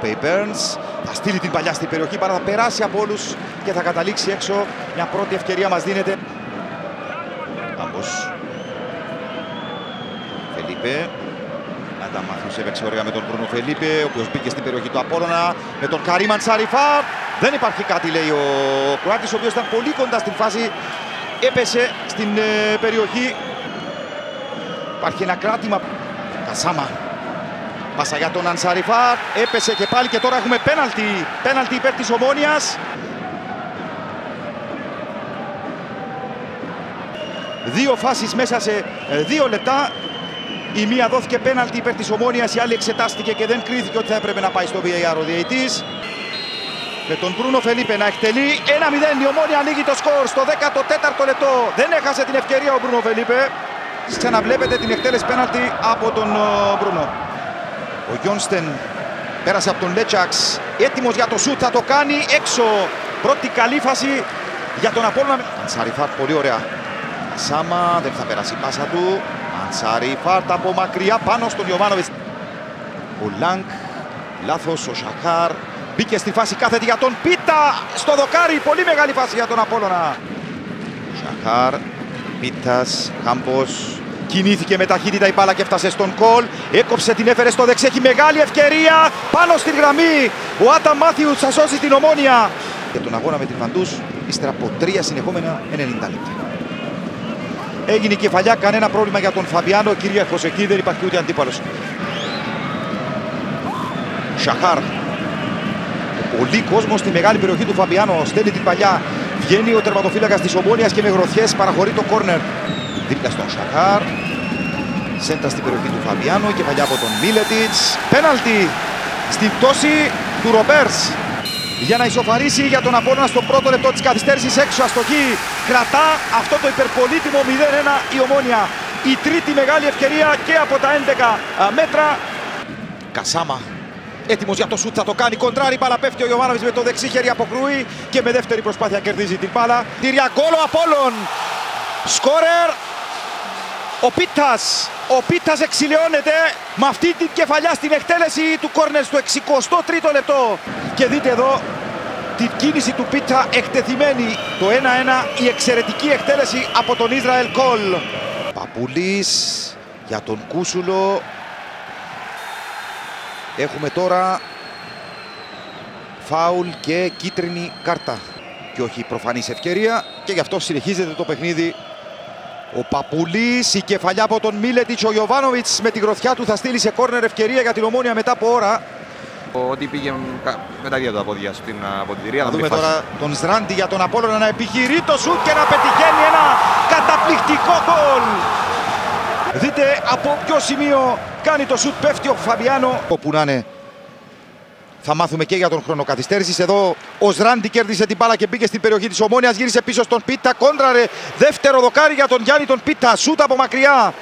Πέι Burns. Θα στείλει την παλιά στην περιοχή παρά θα περάσει από όλους και θα καταλήξει έξω. Μια πρώτη ευκαιρία μας δίνεται. Άμπος. Φελίπε. Ανταμάθιος έπαιξε ωραία με τον Μπρούνο Φελίπε, ο οποίος μπήκε στην περιοχή του Απόλλωνα με τον Καρίμαν Τσαριφά. Δεν υπάρχει κάτι, λέει ο Κροάτης, ο οποίος ήταν πολύ κοντά στην φάση. Έπεσε στην ε, περιοχή. Υπάρχει ένα κράτημα. Κασάμα. Πάσα για τον Ανσαριφά. Έπεσε και πάλι και τώρα έχουμε πέναλτι. Πέναλτι υπέρ της Ομόνιας. Δύο φάσεις μέσα σε ε, δύο λεπτά. Η μία δόθηκε πέναλτι υπέρ της Ομόνιας, η άλλη εξετάστηκε και δεν κρίθηκε ότι θα έπρεπε να πάει στο VAR ο διαιτής. Με τον Μπρούνο Φελίπε να εκτελεί 1-0 η Ομόνια ανοίγει το σκορ στο 14ο λεπτό. Δεν έχασε την ευκαιρία ο Μπρούνο Φελίπε. Ξαναβλέπετε την εκτέλεση πέναλτι από τον Μπρούνο. Ο Γιόνστεν πέρασε από τον Λέτσαξ. Έτοιμος για το σουτ θα το κάνει έξω. Πρώτη καλή φάση για τον Απόλλωνα. Σαριφάρ πολύ ωραία. Σάμα δεν θα περάσει η πάσα του. Ανσαριφάρντ από μακριά πάνω στον Ιωβάνοβιτς. Ο Λάγκ, λάθος ο Σαχάρ. Μπήκε στη φάση κάθετη για τον Πίτα στο δοκάρι. Πολύ μεγάλη φάση για τον Απόλλωνα. Σαχάρ, Πίτας, Χάμπος. Κινήθηκε με ταχύτητα η μπάλα και έφτασε στον κόλ. Έκοψε την έφερε στο δεξί. Έχει μεγάλη ευκαιρία. Πάνω στην γραμμή. Ο Άτα Μάθιους θα σώσει την ομόνια. Για τον αγώνα με την Βαντούς, ύστερα από τρία συνεχόμενα 90 λεπτά. Έγινε η κεφαλιά, κανένα πρόβλημα για τον Φαβιάνο. Κυρίαρχος εκεί, δεν υπάρχει ούτε αντίπαλος. Σαχάρ. Πολύ κόσμος στη μεγάλη περιοχή του Φαβιάνο. Στέλνει την παλιά. Βγαίνει ο τερματοφύλακας της Ομόνιας και με γροθιές παραχωρεί το κόρνερ. Δίπλα στον Σαχάρ. Σέντα στην περιοχή του Φαβιάνο. Κεφαλιά από τον Μίλετιτς. Πέναλτι στην πτώση του Ρομπέρς για να ισοφαρίσει για τον Απόλλωνα στο πρώτο λεπτό της καθυστέρησης έξω αστοχή. Κρατά αυτό το υπερπολίτημο 0-1 η Ομόνια. Η τρίτη μεγάλη ευκαιρία και από τα 11 μέτρα. Κασάμα έτοιμος για το σουτ θα το κάνει κοντράρι μπάλα πέφτει ο Ιωβάνοβιτς με το δεξί χέρι αποκρούει και με δεύτερη προσπάθεια κερδίζει την μπάλα. Τυρια γκολ ο Απόλλων. Σκόρερ ο Πίτας. Ο Πίτας εξηλαιώνεται με αυτή την κεφαλιά στην εκτέλεση του κόρνερ στο 63ο λεπτό. Και δείτε εδώ την κίνηση του Πίτα εκτεθειμένη. Το 1-1 η εξαιρετική εκτέλεση από τον Ισραήλ Κόλ. Παπουλής για τον Κούσουλο. Έχουμε τώρα φάουλ και κίτρινη κάρτα. Και όχι προφανής ευκαιρία και γι' αυτό συνεχίζεται το παιχνίδι ο Παπουλής, η κεφαλιά από τον Μίλετιτς, ο Ιωβάνοβιτς με τη γροθιά του θα στείλει σε κόρνερ ευκαιρία για την Ομόνια μετά από ώρα. Ότι πήγε με τα δύο τα πόδια στην αποδητηρία. Θα δούμε τώρα τον Σράντι για τον Απόλλωνα να επιχειρεί το σουτ και να πετυχαίνει ένα καταπληκτικό γκολ. Δείτε από ποιο σημείο κάνει το σουτ, πέφτει ο Φαβιάνο. Όπου να είναι θα μάθουμε και για τον χρόνο καθυστέρησης. Εδώ ο Σράντι κέρδισε την μπάλα και μπήκε στην περιοχή της Ομόνιας. Γύρισε πίσω στον Πίτα. Κόντραρε δεύτερο δοκάρι για τον Γιάννη τον Πίτα. Σούτα από μακριά.